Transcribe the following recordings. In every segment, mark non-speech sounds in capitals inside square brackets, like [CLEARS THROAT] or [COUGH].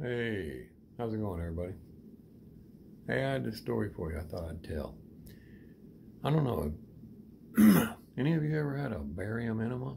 Hey, how's it going, everybody? Hey, I had this story for you I thought I'd tell. I don't know. [CLEARS THROAT] Any of you ever had a barium enema?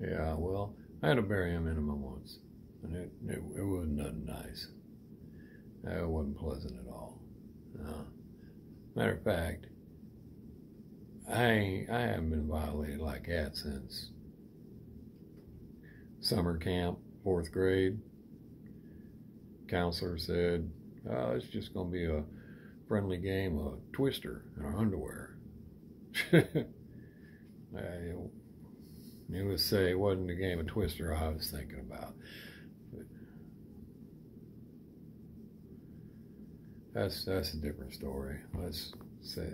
Yeah, well, I had a barium enema once, and it, it, it wasn't nothing nice. It wasn't pleasant at all. No. Matter of fact, I I haven't been violated like that since summer camp, fourth grade. Counselor said, oh, it's just going to be a friendly game of twister in our underwear. [LAUGHS] Needless to say, it wasn't the game of twister I was thinking about. That's that's a different story. Let's say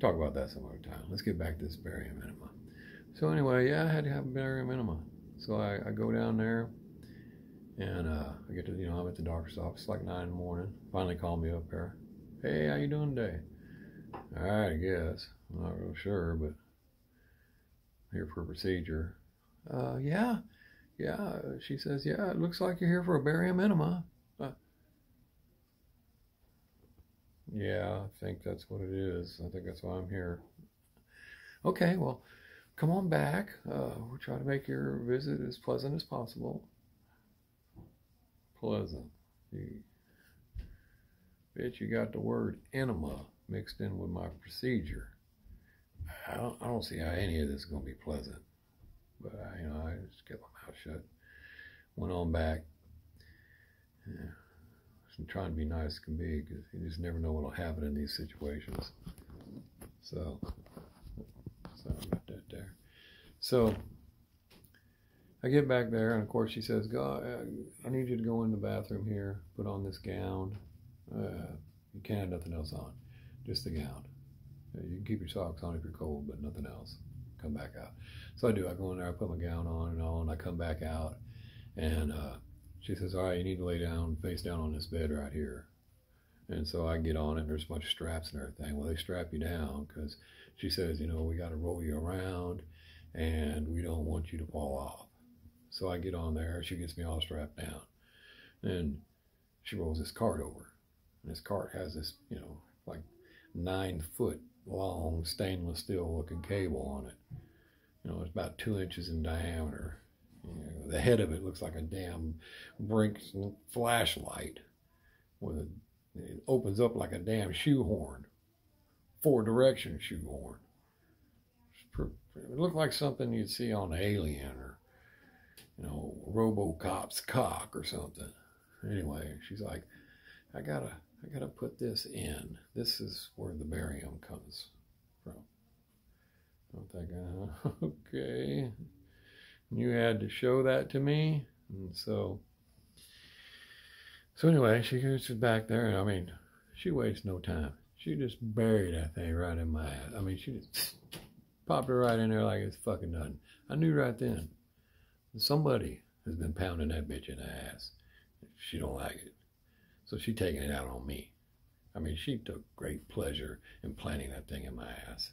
talk about that some other time. Let's get back to this barium enema. So anyway, yeah, I had to have a barium enema. So I, I go down there and uh, I get to, you know, I'm at the doctor's office like nine in the morning. Finally call me up there. Hey, how you doing today? All right, I guess. I'm not real sure, but here for a procedure. Uh, yeah, yeah. She says, yeah, it looks like you're here for a barium enema. Uh, yeah, I think that's what it is. I think that's why I'm here. Okay, well, come on back. Uh, we'll try to make your visit as pleasant as possible pleasant. You, bet you got the word enema mixed in with my procedure. I don't, I don't see how any of this is going to be pleasant. But, I, you know, I just kept my mouth shut. Went on back. Yeah. I'm trying to be nice as can be because you just never know what will happen in these situations. So, there. So, I get back there, and of course she says, "Go, uh, I need you to go in the bathroom here. Put on this gown. Uh, you can't have nothing else on, just the gown. Uh, you can keep your socks on if you're cold, but nothing else. Come back out." So I do. I go in there. I put my gown on and and I come back out, and uh, she says, "All right, you need to lay down, face down on this bed right here." And so I get on it. And there's a bunch of straps and everything. Well, they strap you down because she says, you know, we got to roll you around, and we don't want you to fall off. So I get on there. She gets me all strapped down. And she rolls this cart over. And this cart has this, you know, like nine foot long stainless steel looking cable on it. You know, it's about two inches in diameter. You know, the head of it looks like a damn Brinks flashlight with a, it opens up like a damn shoehorn, four direction shoehorn. It looked like something you'd see on Alien or you know, Robocop's cock or something. Anyway, she's like, I gotta, I gotta put this in. This is where the barium comes from. I'm thinking, [LAUGHS] okay, you had to show that to me, and so, so anyway, she goes back there, I mean, she wastes no time. She just buried that thing right in my ass. I mean, she just popped it right in there like it's fucking nothing. I knew right then Somebody has been pounding that bitch in the ass. She don't like it. So she taking it out on me. I mean, she took great pleasure in planting that thing in my ass.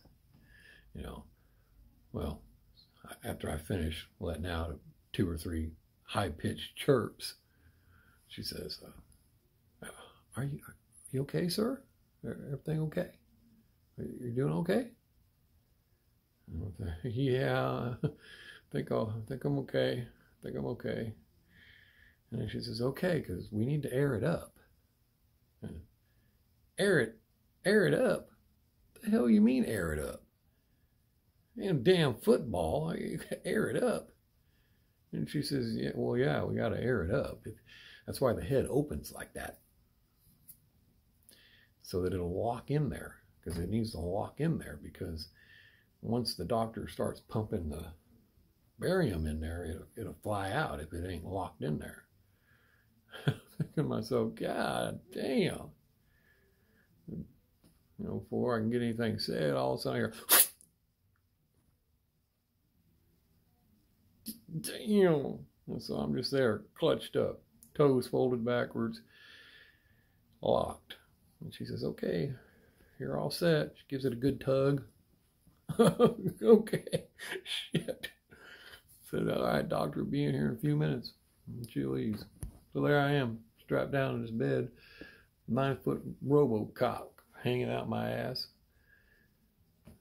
You know, well, after I finished letting out two or three high-pitched chirps, she says, uh, "Are you are you okay, sir? Everything okay? You're doing okay?" [LAUGHS] Yeah [LAUGHS] think I'll think I'm okay. I think I'm okay. And she says, okay, because we need to air it up. Air it, air it up. The hell you mean air it up? Damn, damn football, [LAUGHS] air it up. And she says, yeah, well, yeah, we got to air it up. That's why the head opens like that. So that it'll lock in there because it needs to lock in there because once the doctor starts pumping the barium in there, it'll, it'll fly out if it ain't locked in there. [LAUGHS] Thinking to myself, God damn. You know, before I can get anything said, all of a sudden I hear, damn. And so I'm just there, clutched up, toes folded backwards, locked. And she says, okay, you're all set. She gives it a good tug. [LAUGHS] okay, shit. said, all right, doctor be in here in a few minutes. And she leaves. So there I am, strapped down in this bed, nine foot Robocop hanging out my ass.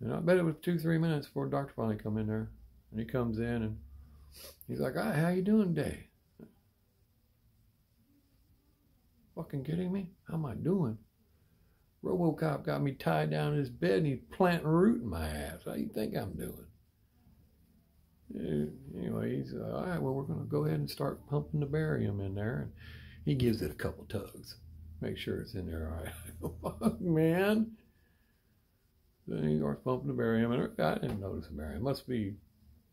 And I bet it was two, three minutes before doctor finally come in there. And he comes in and he's like, "Hi, how you doing today?" Fucking kidding me? How am I doing? Robocop got me tied down in his bed and he's planting root in my ass. How you think I'm doing? Eh, anyway, he's all right. Well, we're going to go ahead and start pumping the barium in there, and he gives it a couple tugs, make sure it's in there all right. [LAUGHS] Oh, fuck, man. Then he starts pumping the barium, and I didn't notice the barium. It must be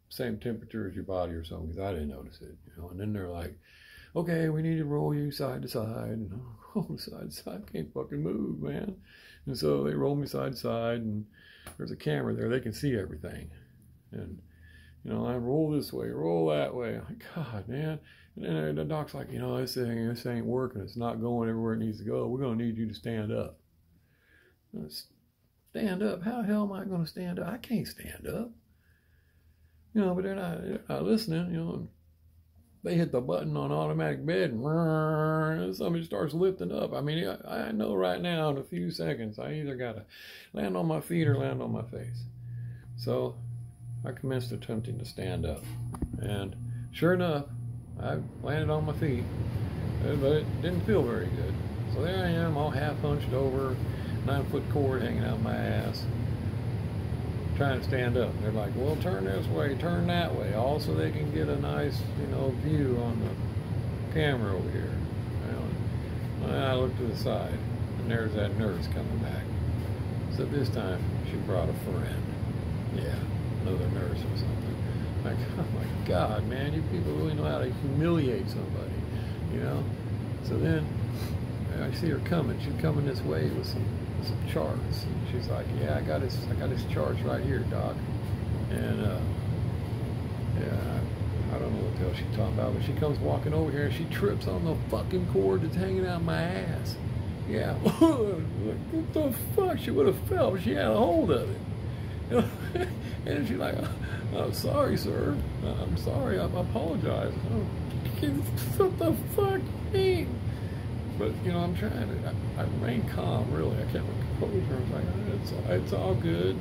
same temperature as your body or something, because I didn't notice it. You know. And then they're like, "Okay, we need to roll you side to side." And [LAUGHS] oh, side to side, I can't fucking move, man. And so they roll me side to side, and there's a camera there; they can see everything. And you know, I roll this way, roll that way. I'm like, God, man. And then the doc's like, you know, this thing, this ain't working. It's not going everywhere it needs to go. We're going to need you to stand up. Stand up? How the hell am I going to stand up? I can't stand up. You know, but they're not, they're not listening. You know, they hit the button on automatic bed and somebody starts lifting up. I mean, I, I know right now in a few seconds, I either got to land on my feet or land on my face. So I commenced attempting to stand up. And sure enough, I landed on my feet, uh, but it didn't feel very good. So there I am, all half hunched over, nine foot cord hanging out my ass, trying to stand up. They're like, well, turn this way, turn that way, all so they can get a nice, you know, view on the camera over here. And I looked to the side, and there's that nurse coming back. So this time, she brought a friend. Yeah another nurse or something. Like, [LAUGHS] oh my God, man, you people really know how to humiliate somebody, you know? So then I see her coming. She's coming this way with some some charts. And she's like, yeah, I got his I got his charts right here, doc. And uh, yeah, I, I don't know what the hell she's talking about, but she comes walking over here and she trips on the fucking cord that's hanging out my ass. Yeah, [LAUGHS] what the fuck? She would have fell she had a hold of it. [LAUGHS] And she's like, I'm sorry, sir. I'm sorry. I apologize. Oh, [LAUGHS] what the fuck? But, you know, I'm trying to, I, I remain calm, really. I kept my composure. I was like, it's, it's all good.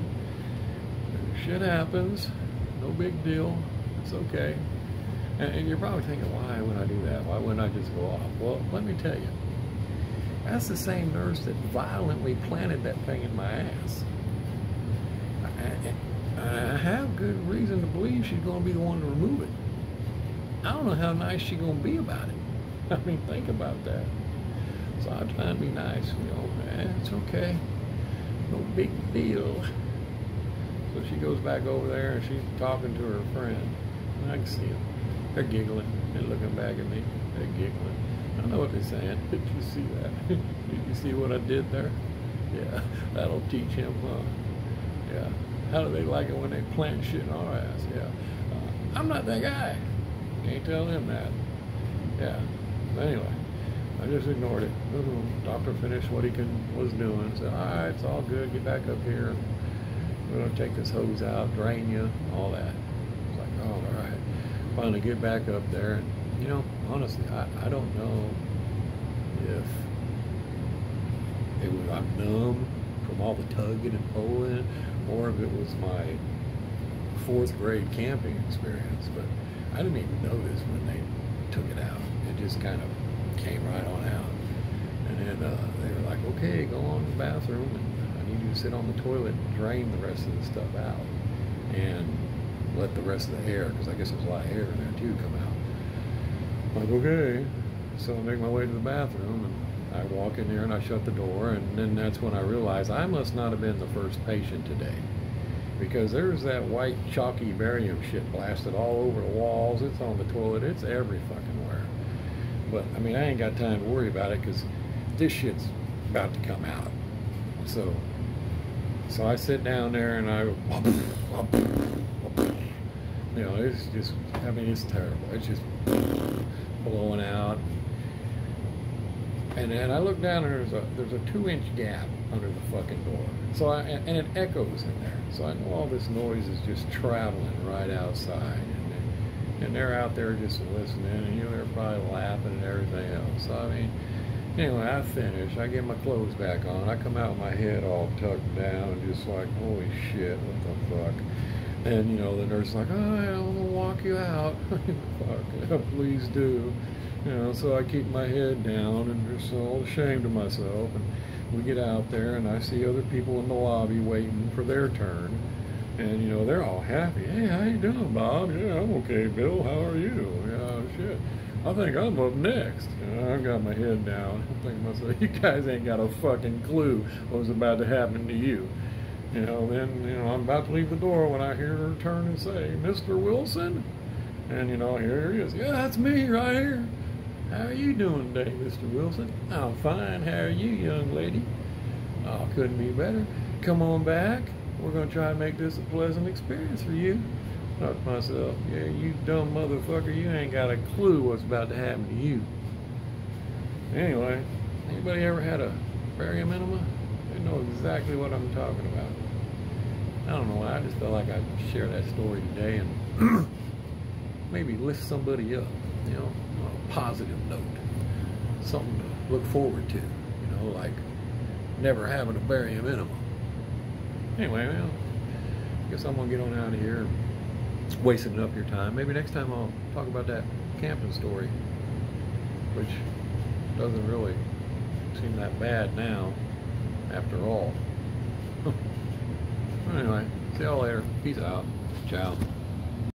Shit happens. No big deal. It's okay. And, and you're probably thinking, why would I do that? Why wouldn't I just go off? Well, let me tell you. That's the same nurse that violently planted that thing in my ass. I have good reason to believe she's going to be the one to remove it. I don't know how nice she's going to be about it. [LAUGHS] I mean, think about that. Trying to be nice, you know, man, it's okay. No big deal. So she goes back over there and she's talking to her friend. And I can see them. They're giggling and looking back at me. They're giggling. I don't know what they're saying. [LAUGHS] Did you see that? [LAUGHS] did you see what I did there? Yeah, [LAUGHS] that'll teach him, huh? Yeah. How do they like it when they plant shit in our ass? Yeah. Uh, I'm not that guy. Can't tell him that. Yeah. But anyway, I just ignored it. The doctor finished what he can, was doing. Said, all right, it's all good. Get back up here. We're going to take this hose out, drain you, all that. I was like, oh, all right. Finally get back up there. And, you know, honestly, I, I don't know if it was, I'm numb from all the tugging and pulling or if it was my fourth grade camping experience, but I didn't even notice when they took it out. It just kind of came right on out. And then uh, they were like, okay, go on to the bathroom and I need you to sit on the toilet and drain the rest of the stuff out and let the rest of the air, because I guess there's a lot of air in there too, come out. I'm like, okay. So I make my way to the bathroom and I walk in there and I shut the door, and then that's when I realize I must not have been the first patient today. Because there's that white chalky barium shit blasted all over the walls. It's on the toilet. It's every fucking where. But, I mean, I ain't got time to worry about it because this shit's about to come out. So, so I sit down there and I, [LAUGHS] you know, it's just, I mean, it's terrible. It's just blowing out. And then I look down and there's a there's a two inch gap under the fucking door. So I and it echoes in there. So I know all this noise is just traveling right outside. And they're out there just listening, and you know they're probably laughing and everything else. So I mean, anyway, I finish. I get my clothes back on. I come out with my head all tucked down, just like, holy shit, what the fuck. And you know the nurse is like, oh, I'm gonna walk you out. [LAUGHS] fuck, [LAUGHS] please do. You know, so I keep my head down and just all ashamed of myself. And we get out there, and I see other people in the lobby waiting for their turn. And you know they're all happy. Hey, how you doing, Bob? Yeah, I'm okay, Bill. How are you? Yeah, shit. I think I'm up next. I've got my head down. I'm thinking myself, you guys ain't got a fucking clue what was about to happen to you. You know, then you know I'm about to leave the door when I hear her turn and say, "Mr. Wilson," and you know here he is. Yeah, that's me right here. How are you doing today, Mr. Wilson? I'm fine. How are you, young lady? Oh, couldn't be better. Come on back. We're going to try and make this a pleasant experience for you. Thought to myself, yeah, you dumb motherfucker, you ain't got a clue what's about to happen to you. Anyway, anybody ever had a barium enema? They know exactly what I'm talking about. I don't know why, I just felt like I'd share that story today and [CLEARS THROAT] maybe lift somebody up, you know, on a positive note. Something to look forward to, you know, like never having a barium enema. Anyway, well, I guess I'm gonna get on out of here, wasting up your time. Maybe next time I'll talk about that camping story, which doesn't really seem that bad now, after all. [LAUGHS] anyway, see y'all later. Peace out. Ciao.